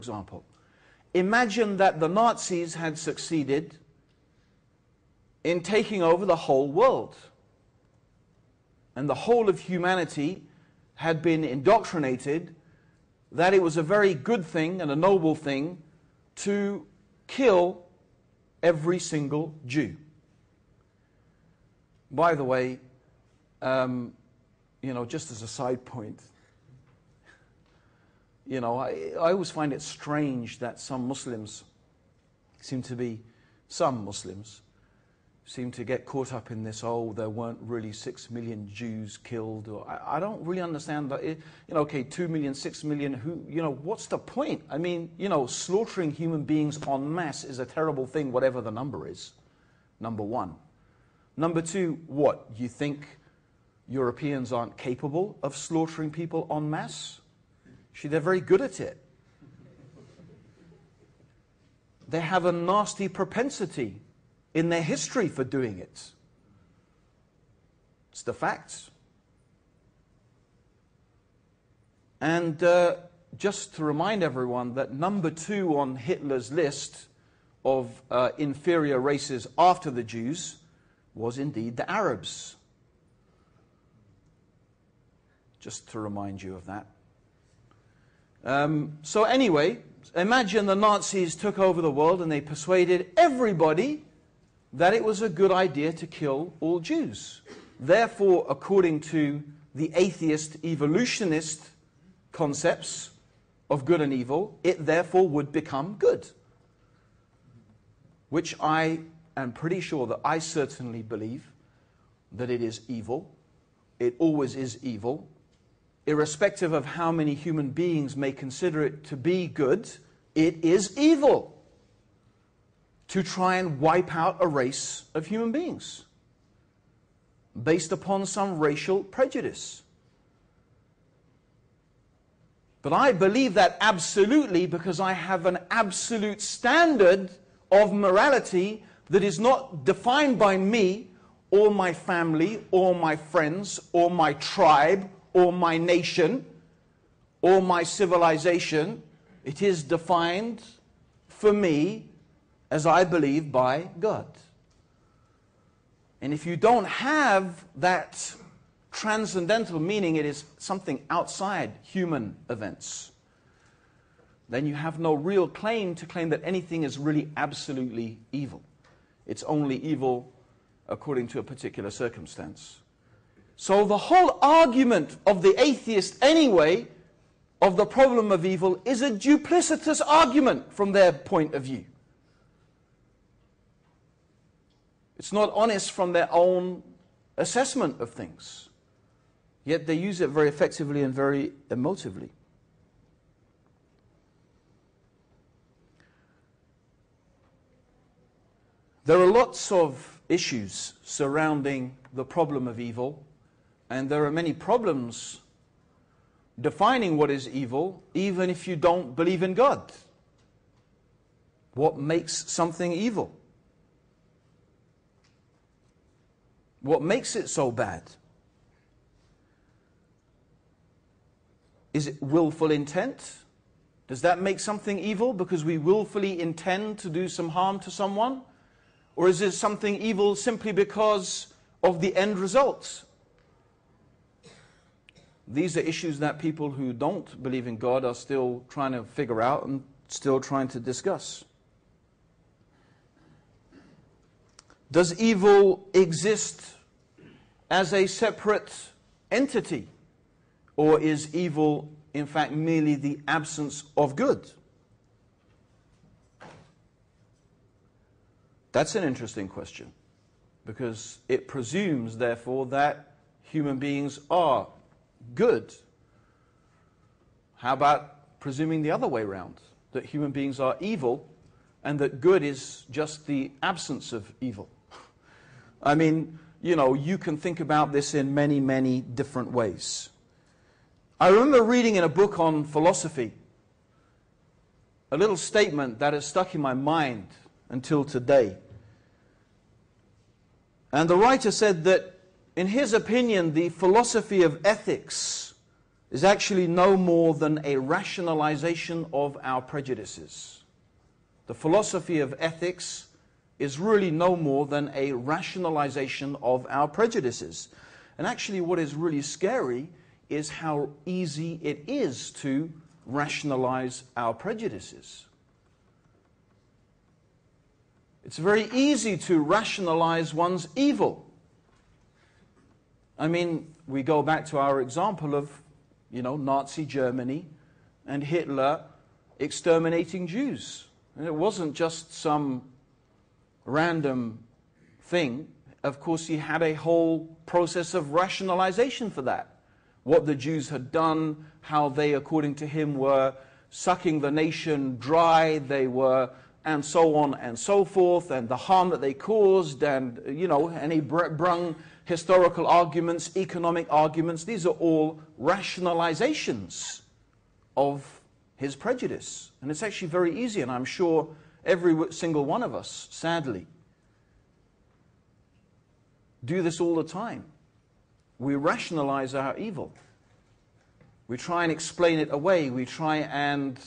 example. Imagine that the Nazis had succeeded in taking over the whole world. And the whole of humanity had been indoctrinated that it was a very good thing and a noble thing to kill every single Jew. By the way, um, you know, just as a side point, you know, I, I always find it strange that some Muslims seem to be, some Muslims seem to get caught up in this, oh, there weren't really six million Jews killed. Or, I, I don't really understand that. It, you know, okay, two million, six million, who, you know, what's the point? I mean, you know, slaughtering human beings en masse is a terrible thing, whatever the number is, number one. Number two, what? You think Europeans aren't capable of slaughtering people en masse? Actually, they're very good at it. They have a nasty propensity in their history for doing it. It's the facts. And uh, just to remind everyone that number two on Hitler's list of uh, inferior races after the Jews was indeed the Arabs. Just to remind you of that. Um, so, anyway, imagine the Nazis took over the world and they persuaded everybody that it was a good idea to kill all Jews. Therefore, according to the atheist evolutionist concepts of good and evil, it therefore would become good. Which I am pretty sure that I certainly believe that it is evil. It always is evil. Irrespective of how many human beings may consider it to be good, it is evil to try and wipe out a race of human beings based upon some racial prejudice. But I believe that absolutely because I have an absolute standard of morality that is not defined by me or my family or my friends or my tribe or my nation or my civilization. It is defined for me as I believe by God. And if you don't have that transcendental meaning, it is something outside human events, then you have no real claim to claim that anything is really absolutely evil. It's only evil according to a particular circumstance. So the whole argument of the atheist, anyway, of the problem of evil is a duplicitous argument from their point of view. It's not honest from their own assessment of things. Yet they use it very effectively and very emotively. There are lots of issues surrounding the problem of evil, and there are many problems defining what is evil, even if you don't believe in God. What makes something evil? What makes it so bad? Is it willful intent? Does that make something evil because we willfully intend to do some harm to someone? Or is it something evil simply because of the end result? These are issues that people who don't believe in God are still trying to figure out and still trying to discuss. Does evil exist as a separate entity? Or is evil, in fact, merely the absence of good? That's an interesting question because it presumes, therefore, that human beings are good. How about presuming the other way around? That human beings are evil and that good is just the absence of evil? I mean, you know, you can think about this in many, many different ways. I remember reading in a book on philosophy a little statement that has stuck in my mind until today. And the writer said that, in his opinion, the philosophy of ethics is actually no more than a rationalization of our prejudices. The philosophy of ethics is really no more than a rationalization of our prejudices. And actually, what is really scary is how easy it is to rationalize our prejudices. It's very easy to rationalize one's evil. I mean, we go back to our example of, you know, Nazi Germany and Hitler exterminating Jews. And it wasn't just some random thing. Of course, he had a whole process of rationalization for that. What the Jews had done, how they, according to him, were sucking the nation dry, they were, and so on and so forth, and the harm that they caused, and, you know, and he brung historical arguments, economic arguments. These are all rationalizations of his prejudice. And it's actually very easy, and I'm sure every single one of us, sadly, do this all the time. We rationalize our evil. We try and explain it away. We try and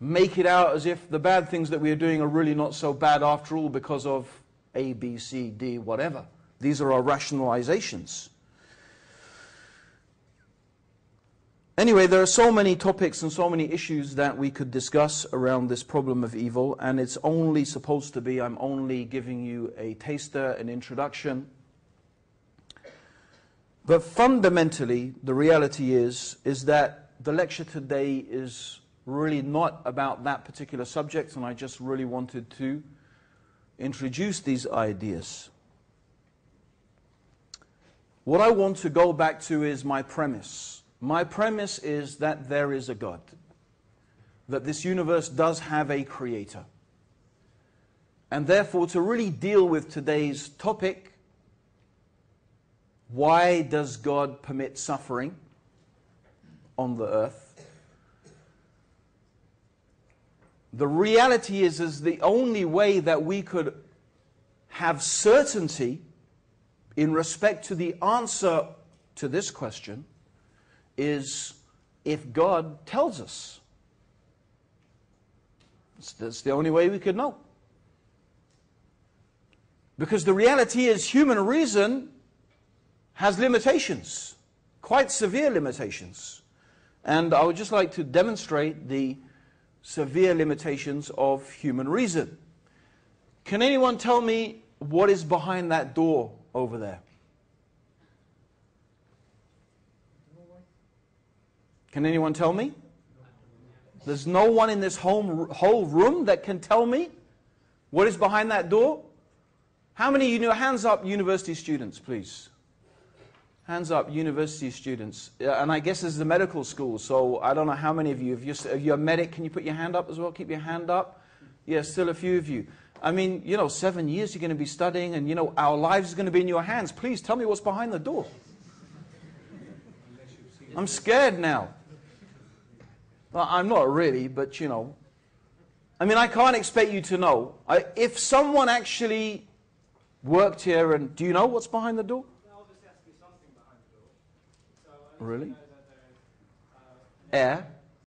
make it out as if the bad things that we are doing are really not so bad after all because of A, B, C, D, whatever. These are our rationalizations. Anyway, there are so many topics and so many issues that we could discuss around this problem of evil, and it's only supposed to be, I'm only giving you a taster, an introduction. But fundamentally, the reality is, is that the lecture today is really not about that particular subject, and I just really wanted to introduce these ideas. What I want to go back to is my premise. My premise is that there is a God, that this universe does have a creator. And therefore, to really deal with today's topic, why does God permit suffering on the earth? The reality is, is the only way that we could have certainty in respect to the answer to this question is if God tells us. That's the only way we could know. Because the reality is, human reason has limitations, quite severe limitations. And I would just like to demonstrate the severe limitations of human reason. Can anyone tell me what is behind that door over there? Can anyone tell me? There's no one in this whole, whole room that can tell me what is behind that door? How many you know? Hands up, university students, please. Hands up, university students. And I guess this is a medical school, so I don't know how many of you. If you're, if you're a medic, can you put your hand up as well? Keep your hand up. Yes, yeah, still a few of you. I mean, you know, seven years you're going to be studying, and, you know, our lives are going to be in your hands. Please tell me what's behind the door. I'm scared now. Well, I'm not really, but you know. I mean, I can't expect you to know. I, if someone actually worked here and do you know what's behind the door? There obviously has to be something behind the door. So really? Uh, Air?